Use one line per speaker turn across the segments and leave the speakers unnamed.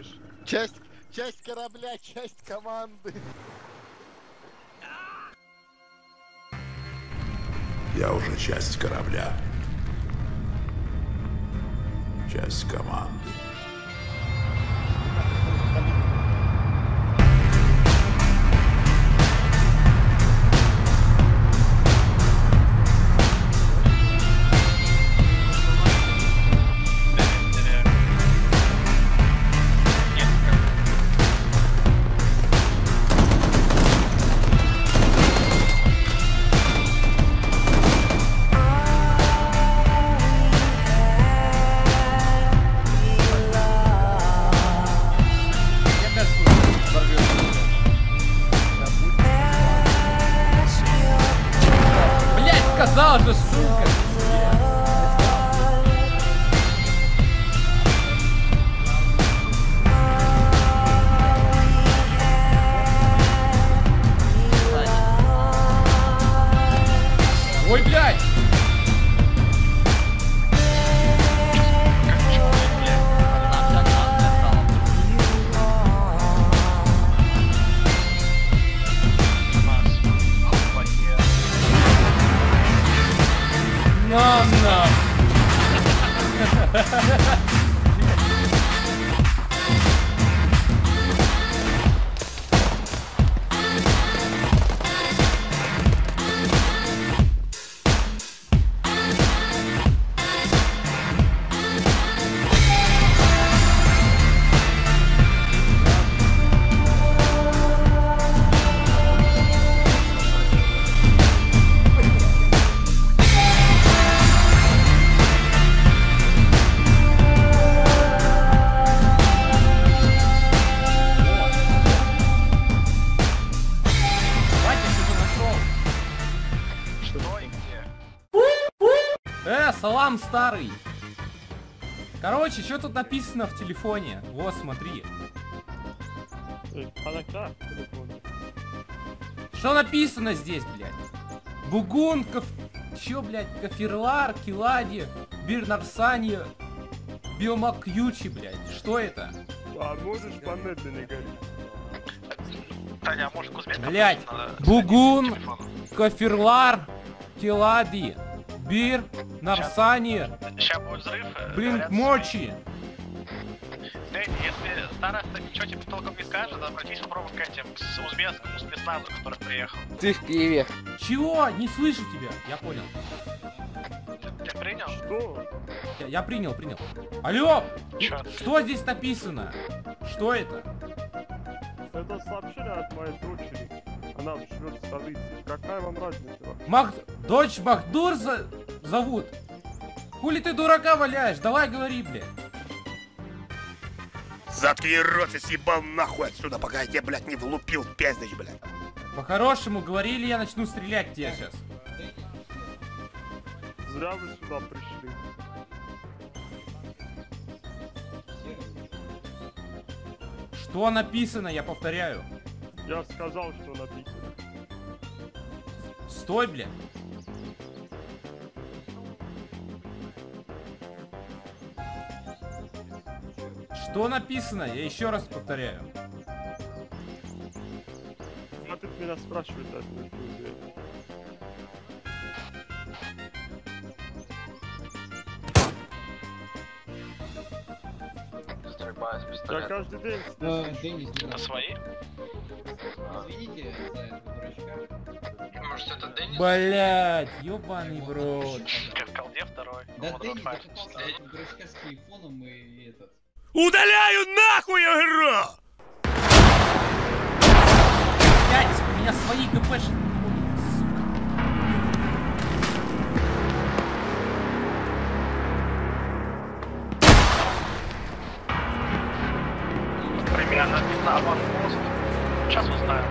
слышишь?
Часть, часть корабля, часть команды.
Я уже часть корабля. Часть команды.
Салам старый. Короче, что тут написано в телефоне? Вот, смотри. Что написано здесь, блядь? Бугун, коф... Чё, блядь? Кафирлар, Килади, Бирнарсани, Биомакьючи, блядь. Что это?
А можешь помедленнее говорить?
Таня, а может Кузьмин?
Блядь, Бугун. Кафирлар, Килади, Бир, Нарсани,
Сейчас будет взрыв. э,
блин,
говорят,
Мочи.
Дэнни, если староста ничего тебе толком не скажет, обратись попробуй к этим, к с- узбекскому спецназу, который приехал.
Ты в Киеве.
Чего? Не слышу тебя. Я понял.
Ты, ты принял?
Что?
Я, я принял, принял. Алло!
Чё?
Что здесь написано? Что это?
Это сообщение от моей дочери. Она живет в столице. Какая вам разница?
Мах... Дочь Махдур за... зовут. Хули ты дурака валяешь? Давай говори, блядь.
Заткни рот и съебал нахуй отсюда, пока я тебе, блядь, не влупил пиздыч, блядь.
По-хорошему, говорили, я начну стрелять в тебя сейчас.
Зря вы сюда пришли.
Что написано, я повторяю.
Я сказал, что написано.
Стой, блядь. Что написано? Я еще раз повторяю.
А тут меня ту же вещь.
Стрельба из
Я каждый день
Э, Денис,
Это свои?
извините за этого дурачка.
Может это Дэнни?
Блять, ебаный в рот.
Как в колде второй.
Да Денис, на дурачка с телефоном и этот.
Удаляю нахуй игру!
Блять, у меня свои ГПшки. Сука.
Примерно на аванпост. Сейчас узнаем.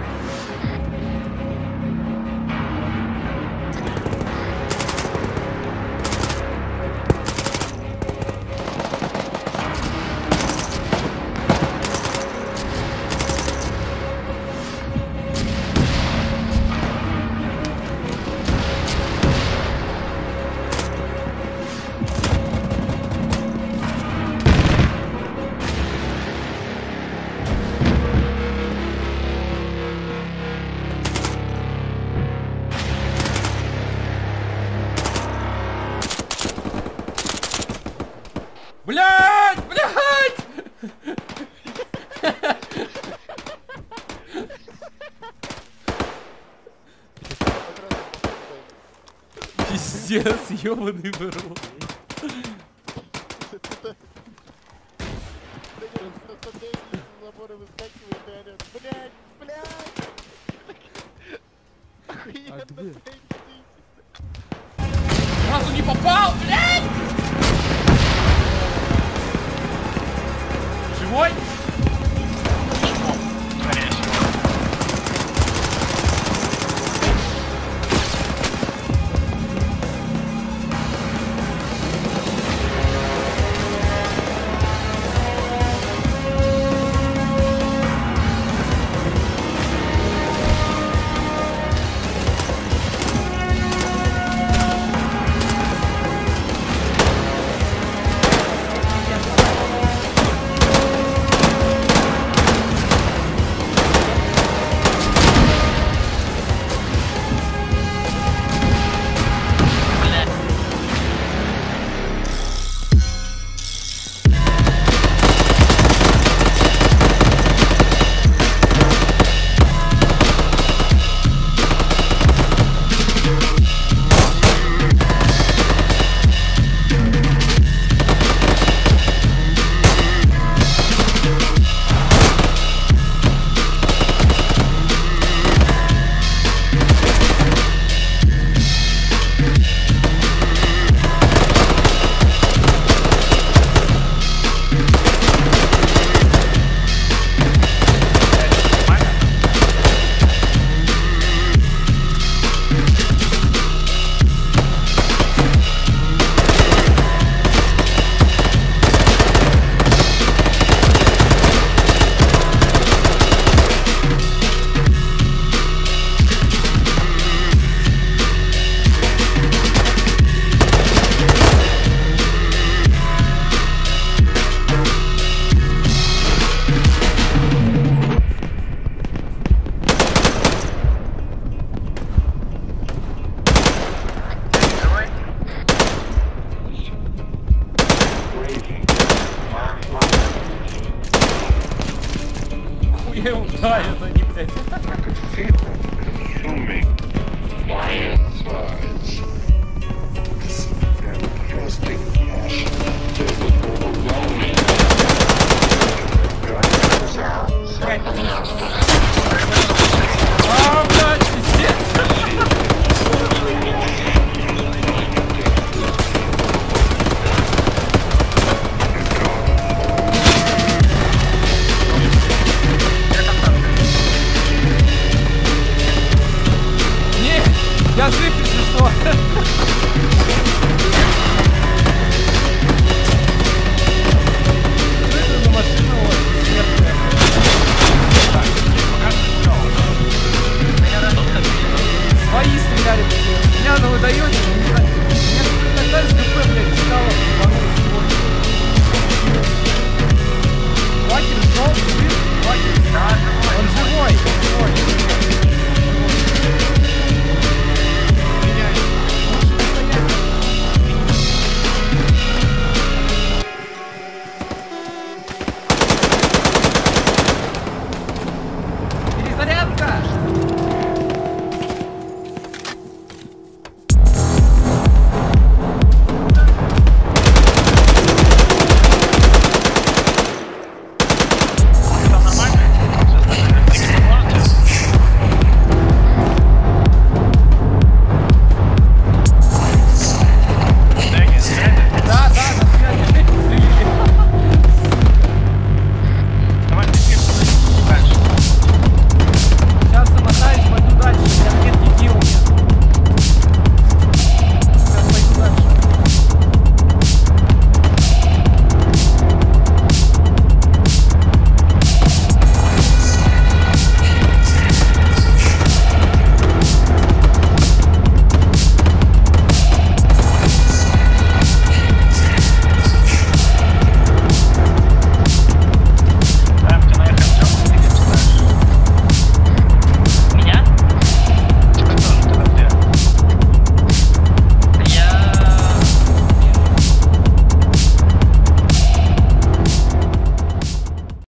Блядь, блядь!
Охуенно, Дэнни. Сразу не попал, блядь! Я ему знаю,
это не блядь. Right.
я жив,
если что. Свои стреляли,
меня на вы даете,